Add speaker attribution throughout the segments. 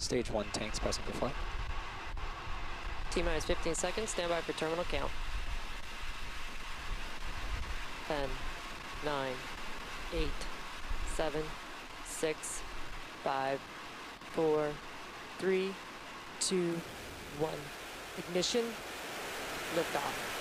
Speaker 1: Stage 1 tanks pressing for flight.
Speaker 2: T minus 15 seconds. Stand by for terminal count. 10, 9, 8, 7, 6, 5, 4, 3, 2, 1. Ignition. Liftoff.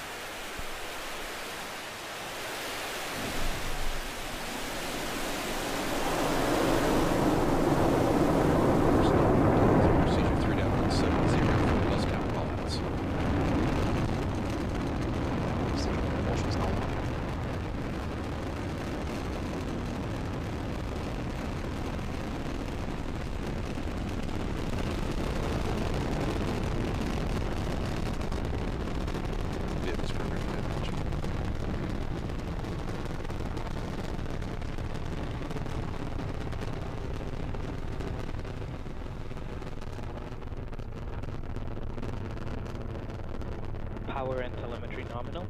Speaker 3: Power and telemetry nominal.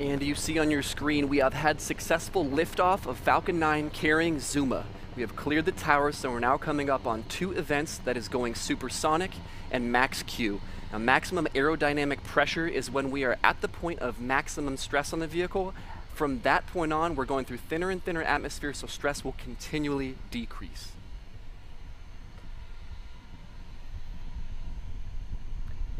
Speaker 4: And you see on your screen, we have had successful liftoff of Falcon 9 carrying Zuma. We have cleared the tower, so we're now coming up on two events that is going supersonic and max Q. Now, maximum aerodynamic pressure is when we are at the point of maximum stress on the vehicle. From that point on, we're going through thinner and thinner atmosphere, so stress will continually decrease.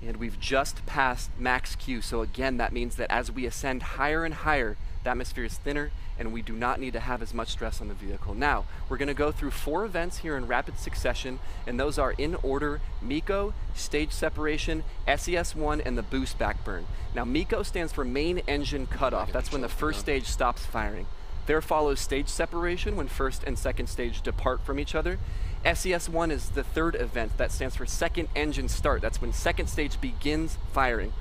Speaker 4: And we've just passed max Q. So again, that means that as we ascend higher and higher, the atmosphere is thinner and we do not need to have as much stress on the vehicle. Now, we're going to go through four events here in rapid succession, and those are in order MECO, stage separation, SES1, and the boost backburn. Now, MECO stands for main engine cutoff. That's when the first stage stops firing. There follows stage separation when first and second stage depart from each other. SES1 is the third event that stands for second engine start. That's when second stage begins firing.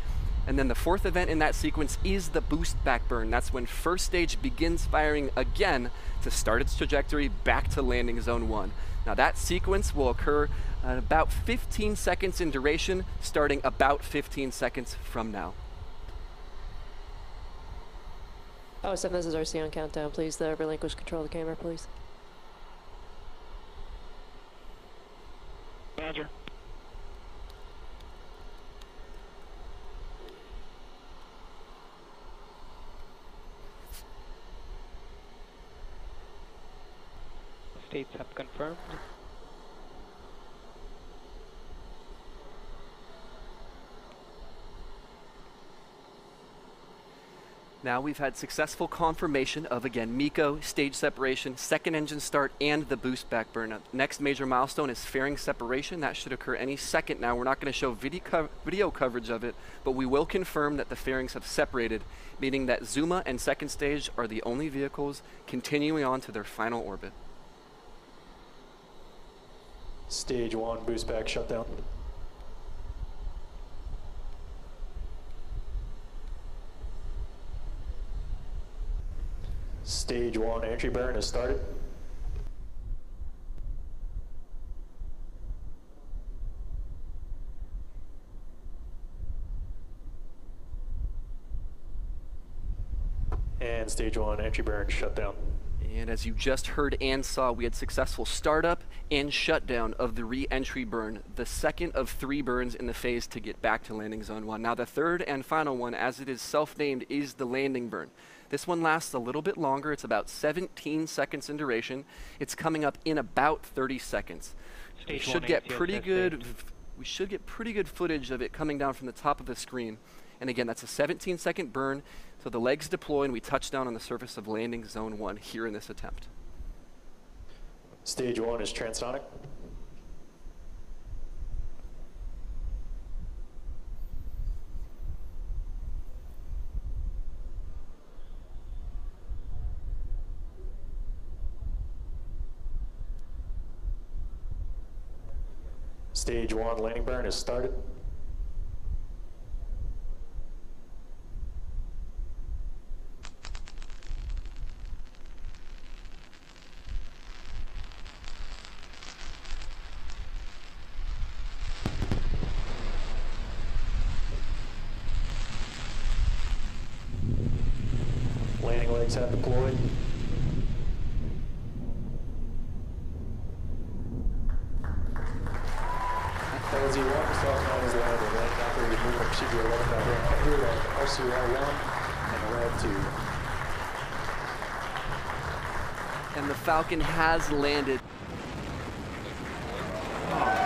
Speaker 4: And then the fourth event in that sequence is the boost backburn. That's when first stage begins firing again to start its trajectory back to landing zone one. Now that sequence will occur at about 15 seconds in duration, starting about 15 seconds from now.
Speaker 2: Oh, seven, this is RC on countdown. Please, the relinquish control of the camera, please.
Speaker 3: Roger. States have confirmed.
Speaker 4: Now we've had successful confirmation of again MECO, stage separation, second engine start, and the boost backburn. Now, Next major milestone is fairing separation. That should occur any second now. We're not going to show video, co- video coverage of it, but we will confirm that the fairings have separated, meaning that Zuma and second stage are the only vehicles continuing on to their final orbit.
Speaker 5: Stage one, boost back, shutdown. Stage one, entry burn has started. And stage one, entry burn, shutdown.
Speaker 4: And as you just heard and saw, we had successful startup and shutdown of the re-entry burn, the second of three burns in the phase to get back to landing zone one. Now the third and final one, as it is self-named, is the landing burn. This one lasts a little bit longer. It's about 17 seconds in duration. It's coming up in about 30 seconds. we should get pretty good. We should get pretty good footage of it coming down from the top of the screen. And again, that's a 17 second burn. So the legs deploy and we touch down on the surface of landing zone one here in this attempt.
Speaker 5: Stage one is transonic. Stage one landing burn is started. Landing legs have deployed. LZ1, Falcon 9 is landing. Landing operator movement procedure 11.100 on RCR1 and red 2.
Speaker 4: And the Falcon has landed. Oh,